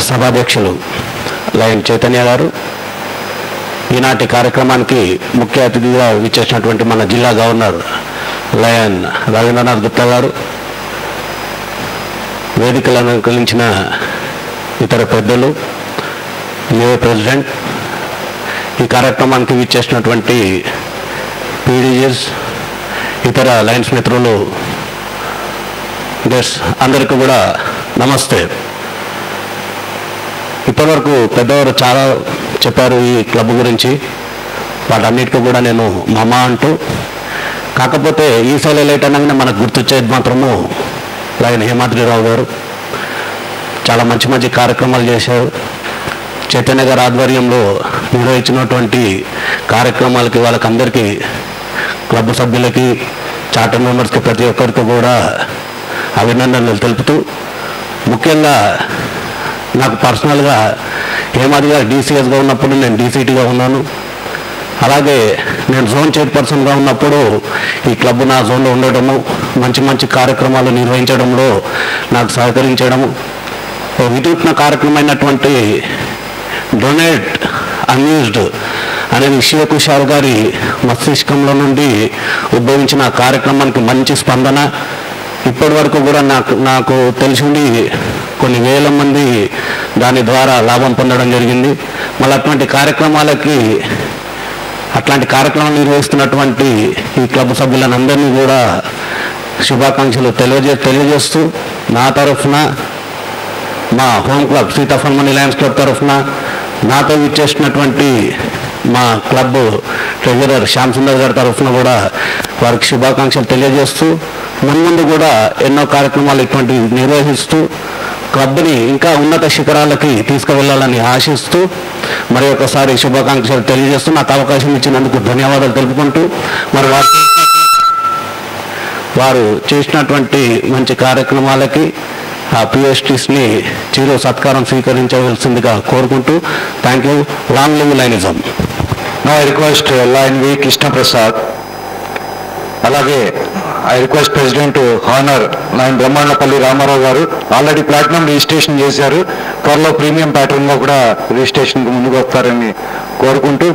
సభాధ్యక్షులు లయన్ చైతన్య గారు. ఈనాటి కార్యక్రమానికి ముఖ్య అతిథిగా విచ్చేసినటువంటి మన జిల్లా గవర్నర్ లయన్ రవీంద్రనాథ్ గుప్తా గారు. వేదికలను కలించిన ఇతర పెద్దలు యువ ప్రెసిడెంట్. ఈ కార్యక్రమానికి విచ్చేసినటువంటి పీడీజీస్ ఇతర లయన్స్ మిత్రులు గెస్ట్ అందరికీ కూడా నమస్తే. ఇప్పటివరకు పెద్దవారు చాలా చెప్పారు ఈ క్లబ్ గురించి. వాటన్నిటికీ కూడా నేను మమ అంటూ. కాకపోతే ఈ సైలో లైట్ అనగానే మనకు గుర్తొచ్చేది మాత్రము లైన్ హేమాద్రిరావు గారు. చాలా మంచి మంచి కార్యక్రమాలు చేశారు. చైతన్య గారి ఆధ్వర్యంలో నిర్వహించినటువంటి కార్యక్రమాలకి వాళ్ళకందరికీ క్లబ్ సభ్యులకి చార్టర్ మెంబర్స్కి ప్రతి ఒక్కరికి కూడా అభినందనలు తెలుపుతూ. ముఖ్యంగా నాకు పర్సనల్గా హేమాది గారు డీసీఎస్గా ఉన్నప్పుడు నేను డీసీటీగా ఉన్నాను. అలాగే నేను జోన్ చైర్పర్సన్గా ఉన్నప్పుడు ఈ క్లబ్ నా జోన్లో ఉండడము మంచి మంచి కార్యక్రమాలు నిర్వహించడంలో నాకు సహకరించడము. వినూత్న కార్యక్రమమైనటువంటి డొనేట్ అన్యూజ్డ్ అనేది శివకుషాల్ గారి మస్తిష్కంలో నుండి ఉద్భవించిన కార్యక్రమానికి మంచి స్పందన. ఇప్పటి వరకు కూడా నాకు నాకు తెలిసింది కొన్ని వేల మంది దాని ద్వారా లాభం పొందడం జరిగింది. మళ్ళీ అటువంటి కార్యక్రమాలకి అట్లాంటి కార్యక్రమాలు నిర్వహిస్తున్నటువంటి ఈ క్లబ్ సభ్యులందరినీ కూడా శుభాకాంక్షలు తెలియజే తెలియజేస్తూ నా తరఫున మా home club Sitaphalmandi Lions club తరఫున నాతో ఇచ్చేసినటువంటి మా క్లబ్ ట్రెజరర్ శ్యామ్ సుందర్ గారి తరఫున కూడా వారికి శుభాకాంక్షలు తెలియజేస్తూ ముందు కూడా ఎన్నో కార్యక్రమాలు ఇటువంటివి నిర్వహిస్తూ క్లబ్ని ఇంకా ఉన్నత శిఖరాలకి తీసుకువెళ్ళాలని ఆశిస్తూ మరి ఒకసారి శుభాకాంక్షలు తెలియజేస్తూ నాకు అవకాశం ఇచ్చినందుకు ధన్యవాదాలు తెలుపుకుంటూ మరి వారు వారు చేసినటువంటి మంచి కార్యక్రమాలకి ఆ పిఎస్టీస్ని చిరు సత్కారం స్వీకరించవలసిందిగా కోరుకుంటూ thank you. Long live Lionism. నా రిక్వెస్ట్ లైన్ వి కృష్ణప్రసాద్. అలాగే I request president honour lion Brahmandapalli Ramarao గారు. ఆల్రెడీ ప్లాటినం రిజిస్ట్రేషన్ చేశారు. త్వరలో ప్రీమియం ప్యాటర్న్లో కూడా రిజిస్ట్రేషన్ ముందుకు వస్తారని కోరుకుంటూ